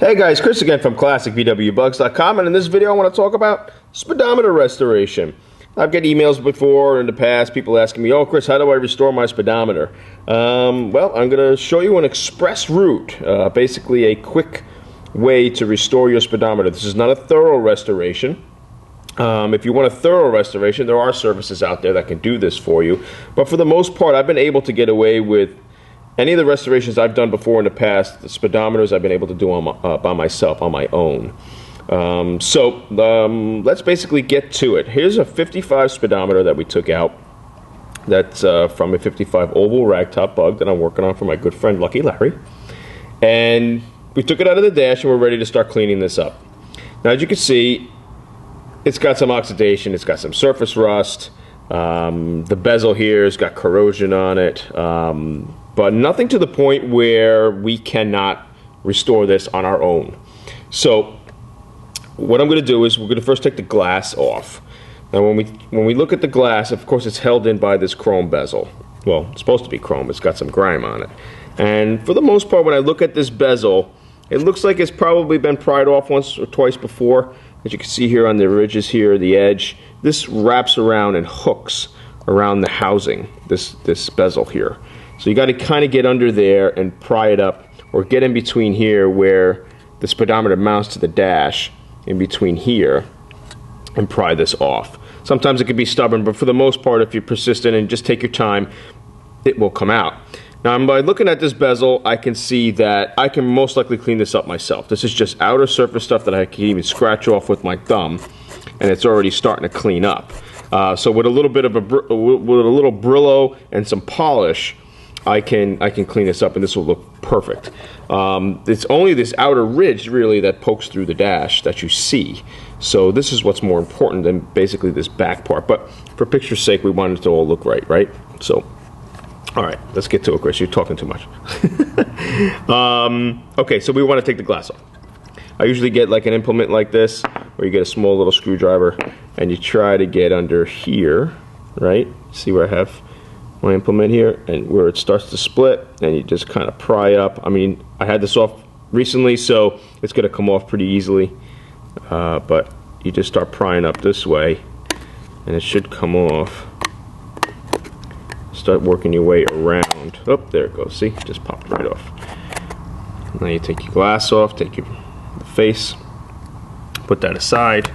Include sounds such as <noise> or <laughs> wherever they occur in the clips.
Hey guys, Chris again from ClassicVWBugs.com and in this video I want to talk about speedometer restoration. I've got emails before in the past, people asking me, oh Chris, how do I restore my speedometer? Um, well, I'm going to show you an express route, uh, basically a quick way to restore your speedometer. This is not a thorough restoration. Um, if you want a thorough restoration, there are services out there that can do this for you. But for the most part, I've been able to get away with any of the restorations I've done before in the past, the speedometers I've been able to do my, uh, by myself on my own. Um, so um, let's basically get to it. Here's a 55 speedometer that we took out. That's uh, from a 55 oval ragtop bug that I'm working on for my good friend Lucky Larry. And we took it out of the dash and we're ready to start cleaning this up. Now, as you can see, it's got some oxidation, it's got some surface rust. Um, the bezel here has got corrosion on it. Um, but nothing to the point where we cannot restore this on our own. So what I'm going to do is we're going to first take the glass off. Now when we when we look at the glass, of course it's held in by this chrome bezel. Well, it's supposed to be chrome. It's got some grime on it. And for the most part, when I look at this bezel, it looks like it's probably been pried off once or twice before. As you can see here on the ridges here, the edge, this wraps around and hooks around the housing, this, this bezel here. So you got to kind of get under there and pry it up or get in between here where the speedometer mounts to the dash in between here and pry this off. Sometimes it can be stubborn, but for the most part, if you're persistent and just take your time, it will come out. Now, by looking at this bezel, I can see that I can most likely clean this up myself. This is just outer surface stuff that I can even scratch off with my thumb, and it's already starting to clean up. Uh, so with a little bit of a, with a little Brillo and some polish, I can I can clean this up and this will look perfect. Um, it's only this outer ridge really that pokes through the dash that you see. So this is what's more important than basically this back part. But for picture's sake, we want it to all look right, right? So, all right, let's get to it, Chris. You're talking too much. <laughs> um, okay, so we want to take the glass off. I usually get like an implement like this, where you get a small little screwdriver, and you try to get under here, right? See where I have my implement here and where it starts to split and you just kind of pry up. I mean, I had this off recently, so it's going to come off pretty easily. Uh, but you just start prying up this way and it should come off. Start working your way around. Oh, there it goes. See, just popped right off. Now you take your glass off, take your face, put that aside,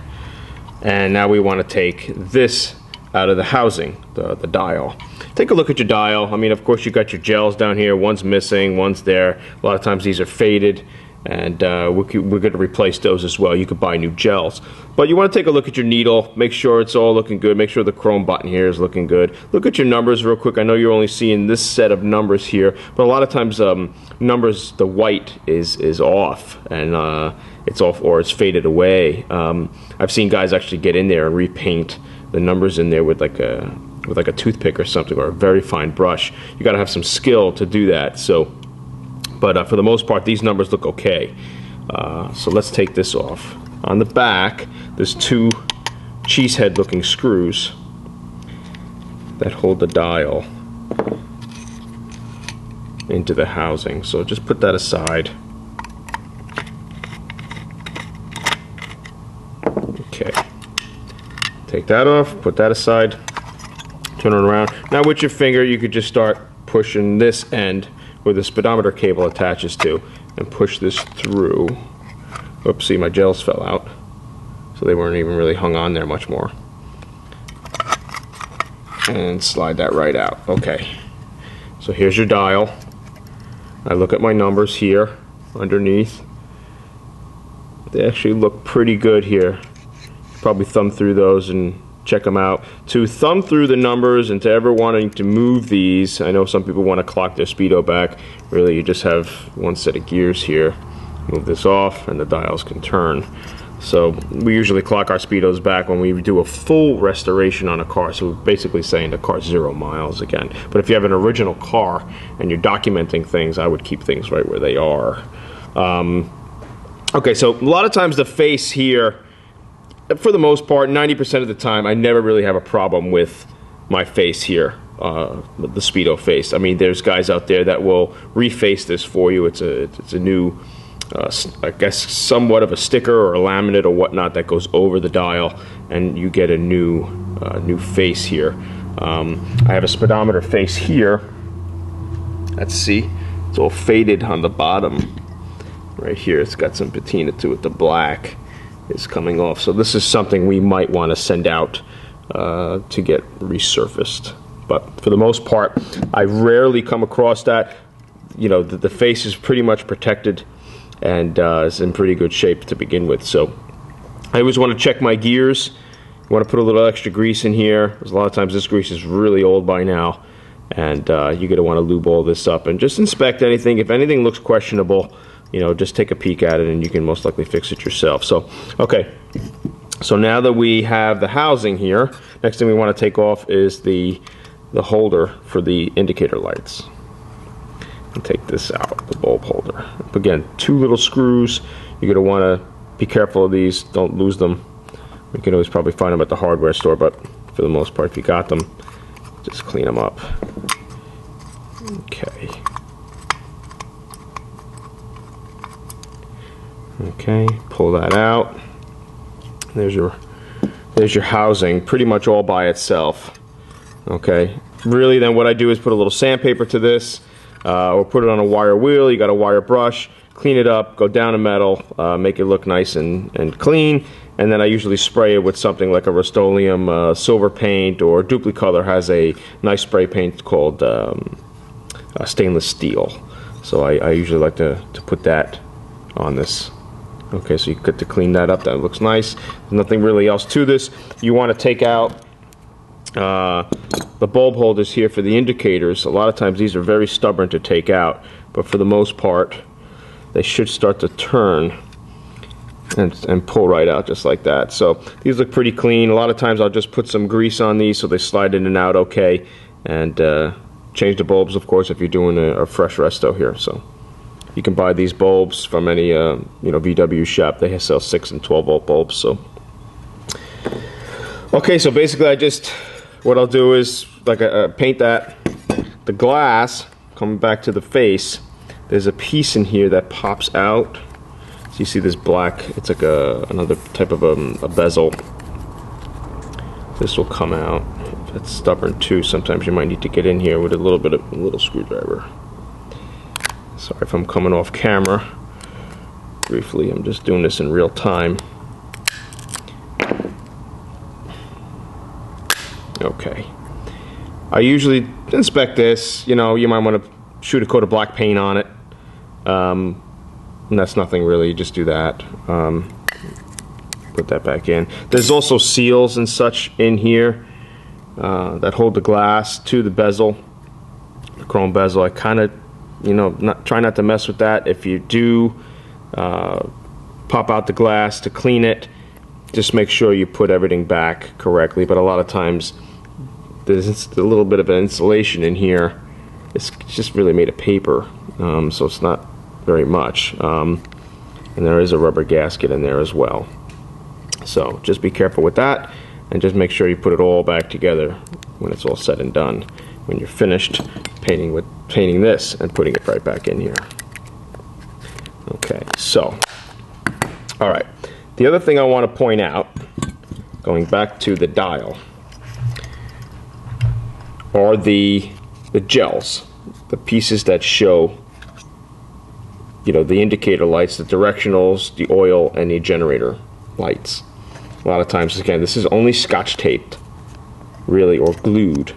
and now we want to take this out of the housing, the, the dial. Take a look at your dial. I mean, of course, you got your gels down here. One's missing, one's there. A lot of times these are faded, and uh, we're, we're going to replace those as well. You could buy new gels. But you want to take a look at your needle, make sure it's all looking good, make sure the chrome button here is looking good. Look at your numbers real quick. I know you're only seeing this set of numbers here, but a lot of times um, numbers, the white is, is off, and uh, it's off or it's faded away. Um, I've seen guys actually get in there and repaint the numbers in there with like a with like a toothpick or something or a very fine brush. You got to have some skill to do that. So, but uh, for the most part, these numbers look okay. Uh, so let's take this off. On the back, there's two cheesehead looking screws that hold the dial into the housing. So just put that aside. Okay. Take that off, put that aside, it around. Now with your finger, you could just start pushing this end where the speedometer cable attaches to and push this through. Oopsie, my gels fell out. So they weren't even really hung on there much more. And slide that right out. Okay. So here's your dial. I look at my numbers here underneath. They actually look pretty good here probably thumb through those and check them out. To thumb through the numbers and to ever wanting to move these, I know some people want to clock their speedo back. Really, you just have one set of gears here. Move this off and the dials can turn. So we usually clock our speedos back when we do a full restoration on a car. So we're basically saying the car's zero miles again. But if you have an original car and you're documenting things, I would keep things right where they are. Um, okay, so a lot of times the face here for the most part, 90% of the time, I never really have a problem with my face here uh, the speedo face. I mean, there's guys out there that will reface this for you. It's a it's a new, uh, I guess, somewhat of a sticker or a laminate or whatnot that goes over the dial, and you get a new uh, new face here. Um, I have a speedometer face here. Let's see, it's all faded on the bottom. Right here, it's got some patina to it. The black is coming off. So this is something we might want to send out uh, to get resurfaced. But for the most part, I rarely come across that. You know, the, the face is pretty much protected and uh, is in pretty good shape to begin with. So I always want to check my gears. You want to put a little extra grease in here. Because a lot of times this grease is really old by now. And uh, you're going to want to lube all this up and just inspect anything. If anything looks questionable, you know, just take a peek at it and you can most likely fix it yourself. So, okay. So now that we have the housing here, next thing we want to take off is the the holder for the indicator lights. And take this out, the bulb holder. Again, two little screws. You're going to want to be careful of these. Don't lose them. You can always probably find them at the hardware store, but for the most part, if you got them, just clean them up. Okay. Okay, pull that out. There's your there's your housing, pretty much all by itself. Okay, really then what I do is put a little sandpaper to this, uh, or put it on a wire wheel. You got a wire brush, clean it up, go down to metal, uh, make it look nice and, and clean, and then I usually spray it with something like a Rust-Oleum uh, silver paint, or Dupli-Color has a nice spray paint called um, uh, stainless steel. So I, I usually like to, to put that on this Okay, so you get to clean that up. That looks nice. There's nothing really else to this. You want to take out uh, the bulb holders here for the indicators. A lot of times these are very stubborn to take out, but for the most part, they should start to turn and, and pull right out just like that. So these look pretty clean. A lot of times I'll just put some grease on these so they slide in and out okay. And uh, change the bulbs, of course, if you're doing a, a fresh resto here. So. You can buy these bulbs from any uh, you know VW shop. They sell six and 12 volt bulbs. So okay, so basically, I just what I'll do is like uh, paint that the glass coming back to the face. There's a piece in here that pops out. So you see this black. It's like a another type of um, a bezel. This will come out. If it's stubborn too, sometimes you might need to get in here with a little bit of a little screwdriver. Sorry if I'm coming off camera. Briefly, I'm just doing this in real time. Okay. I usually inspect this. You know, you might want to shoot a coat of black paint on it. Um, and that's nothing really, You just do that. Um, put that back in. There's also seals and such in here uh, that hold the glass to the bezel, the chrome bezel. I kind of you know, not, try not to mess with that. If you do uh, pop out the glass to clean it, just make sure you put everything back correctly. But a lot of times, there's a little bit of insulation in here. It's just really made of paper, um, so it's not very much. Um, and there is a rubber gasket in there as well. So just be careful with that, and just make sure you put it all back together when it's all said and done. When you're finished painting with painting this and putting it right back in here. Okay, so, all right. The other thing I want to point out, going back to the dial, are the the gels, the pieces that show, you know, the indicator lights, the directionals, the oil, and the generator lights. A lot of times, again, this is only scotch taped, really, or glued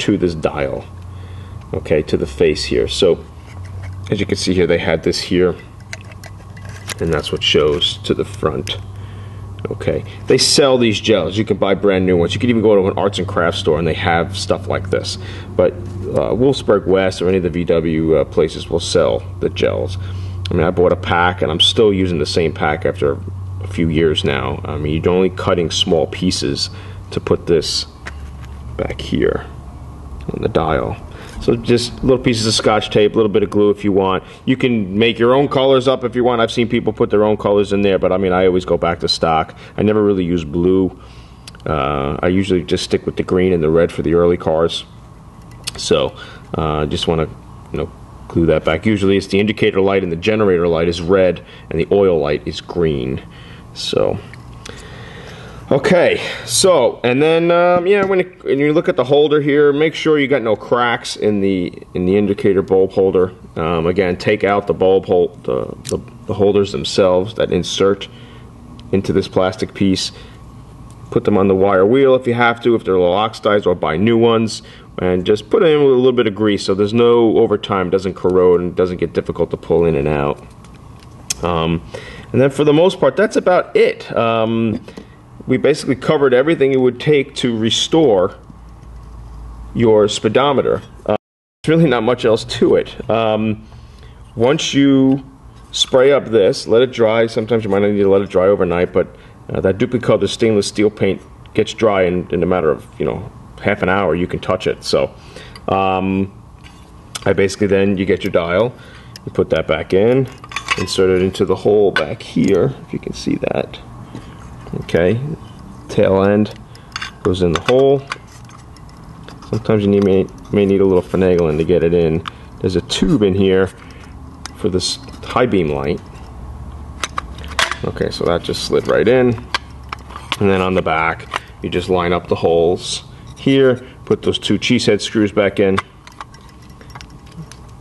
to this dial okay, to the face here. So as you can see here, they had this here, and that's what shows to the front. Okay, they sell these gels. You can buy brand new ones. You can even go to an arts and crafts store and they have stuff like this. But uh, Wolfsburg West or any of the VW uh, places will sell the gels. I mean, I bought a pack and I'm still using the same pack after a few years now. I mean, you're only cutting small pieces to put this back here on the dial. So just little pieces of scotch tape, a little bit of glue if you want. You can make your own colors up if you want. I've seen people put their own colors in there, but I mean, I always go back to stock. I never really use blue. Uh, I usually just stick with the green and the red for the early cars. So uh, just want to you know glue that back. Usually it's the indicator light and the generator light is red and the oil light is green. So Okay, so and then um, yeah, when, when, you look at the holder here, make sure you got no cracks in the in the indicator bulb holder. Um, again, take out the bulb hold the, the, the holders themselves that insert into this plastic piece. Put them on the wire wheel if you have to, if they're a little oxidized, or buy new ones, and just put in a little bit of grease so there's no over time, doesn't corrode and doesn't get difficult to pull in and out. Um, and then for the most part, that's about it. We basically covered everything it would take to restore your speedometer. Uh, there's really not much else to it. Um, once you spray up this, let it dry. Sometimes you might need to let it dry overnight, but uh, that duplicolored stainless steel paint gets dry in, in a matter of you know half an hour. You can touch it. So um, I basically then you get your dial, you put that back in, insert it into the hole back here. If you can see that. Okay, tail end goes in the hole. Sometimes you need, may, may need a little finagling to get it in. There's a tube in here for this high beam light. Okay, so that just slid right in. And then on the back, you just line up the holes here, put those two cheese head screws back in,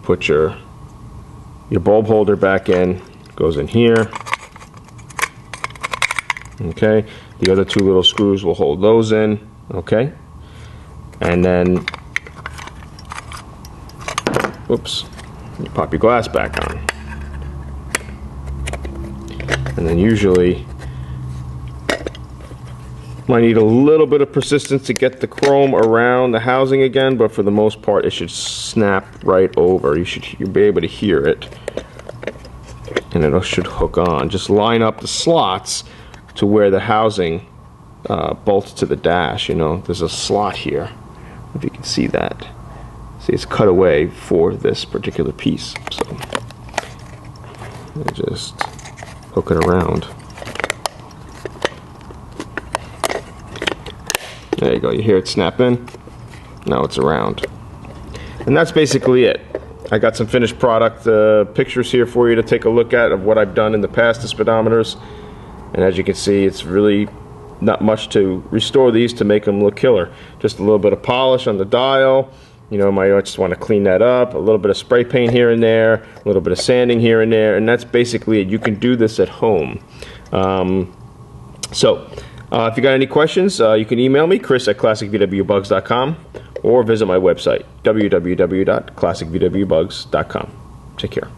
put your your bulb holder back in, goes in here, okay? The other two little screws will hold those in. Okay? And then whoops you pop your glass back on. And then usually might need a little bit of persistence to get the chrome around the housing again but for the most part it should snap right over. You should you'll be able to hear it. And it should hook on. Just line up the slots to where the housing uh, bolts to the dash. You know, there's a slot here. If you can see that. See, it's cut away for this particular piece. So just hook it around. There you go. You hear it snap in. Now it's around. And that's basically it. I got some finished product uh, pictures here for you to take a look at of what I've done in the past to speedometers and as you can see it's really not much to restore these to make them look killer. Just a little bit of polish on the dial. You know might just want to clean that up. A little bit of spray paint here and there. A little bit of sanding here and there. And that's basically it. You can do this at home. Um, so uh, if you got any questions uh, you can email me chris at classicvwbugs.com or visit my website www.classicvwbugs.com take care